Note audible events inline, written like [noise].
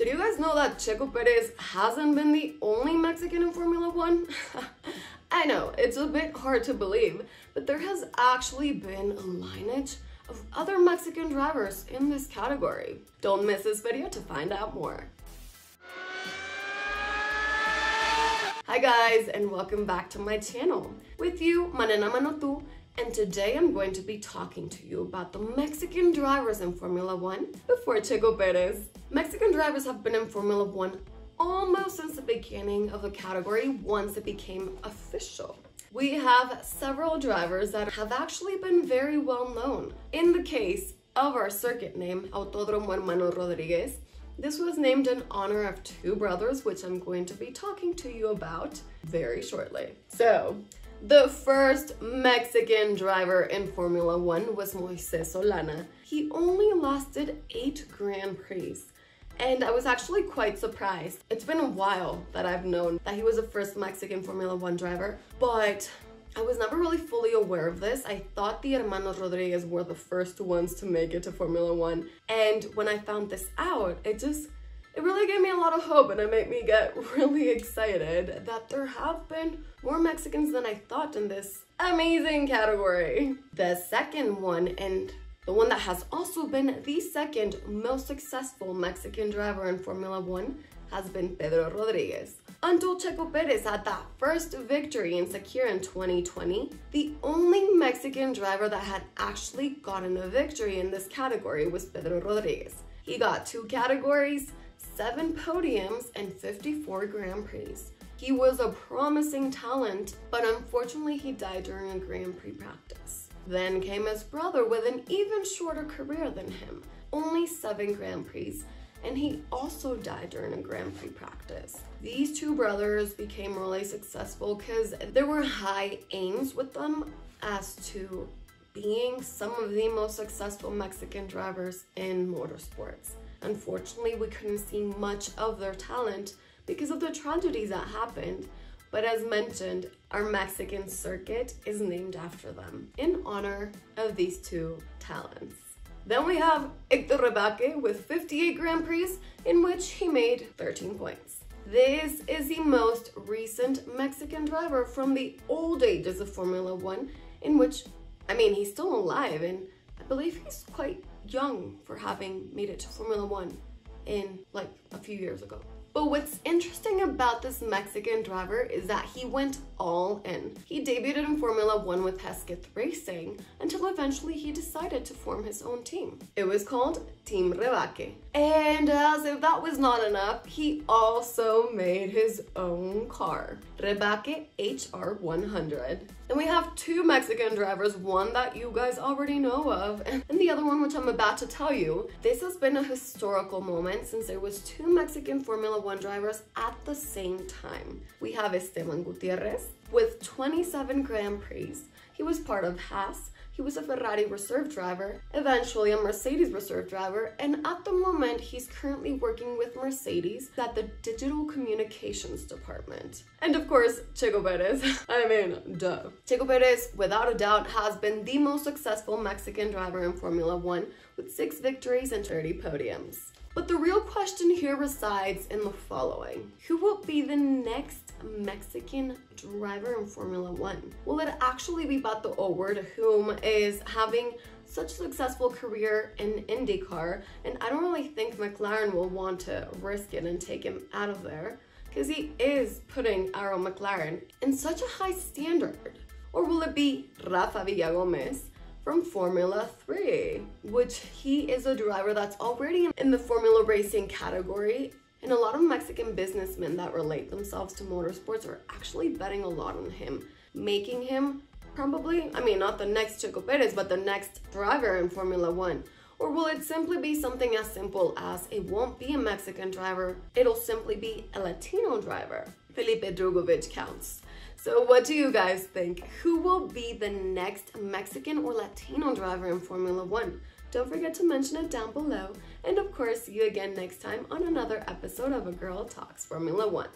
Did you guys know that Checo Perez hasn't been the only Mexican in Formula One? [laughs] I know, it's a bit hard to believe, but there has actually been a lineage of other Mexican drivers in this category. Don't miss this video to find out more. Hi guys, and welcome back to my channel. With you, Manena Manotu, and today I'm going to be talking to you about the Mexican drivers in Formula One before Checo Perez. Mexican drivers have been in Formula One almost since the beginning of the category once it became official. We have several drivers that have actually been very well known. In the case of our circuit name, Autódromo Hermano Rodriguez, this was named in honor of two brothers, which I'm going to be talking to you about very shortly. So, the first Mexican driver in Formula One was Moises Solana. He only lasted eight Grand Prix. And I was actually quite surprised. It's been a while that I've known that he was the first Mexican Formula One driver, but I was never really fully aware of this. I thought the Hermanos Rodriguez were the first ones to make it to Formula One. And when I found this out, it just it really gave me a lot of hope and it made me get [laughs] really excited that there have been more Mexicans than I thought in this amazing category. The second one, and the one that has also been the second most successful Mexican driver in Formula One, has been Pedro Rodriguez. Until Checo Perez had that first victory in Sakhir in 2020, the only Mexican driver that had actually gotten a victory in this category was Pedro Rodriguez. He got two categories, seven podiums, and 54 Grand Prix. He was a promising talent, but unfortunately he died during a Grand Prix practice. Then came his brother with an even shorter career than him, only seven Grand Prix, and he also died during a Grand Prix practice. These two brothers became really successful because there were high aims with them as to being some of the most successful Mexican drivers in motorsports. Unfortunately, we couldn't see much of their talent because of the tragedies that happened. But as mentioned, our Mexican circuit is named after them in honor of these two talents. Then we have Hector Rebaque with 58 Grand Prix, in which he made 13 points. This is the most recent Mexican driver from the old ages of Formula One, in which, I mean, he's still alive, and I believe he's quite young for having made it to Formula One in like a few years ago. But what's interesting about this Mexican driver is that he went all in. He debuted in Formula One with Hesketh Racing until eventually he decided to form his own team. It was called Team Rebaque. And as if that was not enough, he also made his own car, Rebaque HR100. And we have two Mexican drivers, one that you guys already know of, [laughs] and the other one which I'm about to tell you. This has been a historical moment since there was two Mexican Formula One drivers at the same time. We have Esteban Gutierrez with 27 Grand Prix. He was part of Haas, he was a Ferrari reserve driver, eventually a Mercedes reserve driver, and at the moment he's currently working with Mercedes at the Digital Communications Department. And of course, Checo Perez. [laughs] I mean, duh. Checo Perez, without a doubt, has been the most successful Mexican driver in Formula One with six victories and 30 podiums. But the real question here resides in the following. Who will be the next Mexican driver in Formula One? Will it actually be Pato O'Ward, whom is having such a successful career in IndyCar, and I don't really think McLaren will want to risk it and take him out of there, because he is putting Arrow McLaren in such a high standard. Or will it be Rafa Villagomez, from Formula 3, which he is a driver that's already in the Formula racing category. And a lot of Mexican businessmen that relate themselves to motorsports are actually betting a lot on him, making him probably, I mean, not the next Checo Perez, but the next driver in Formula One. Or will it simply be something as simple as it won't be a Mexican driver, it'll simply be a Latino driver? Felipe Drugovich counts. So what do you guys think? Who will be the next Mexican or Latino driver in Formula One? Don't forget to mention it down below. And of course, see you again next time on another episode of A Girl Talks Formula One.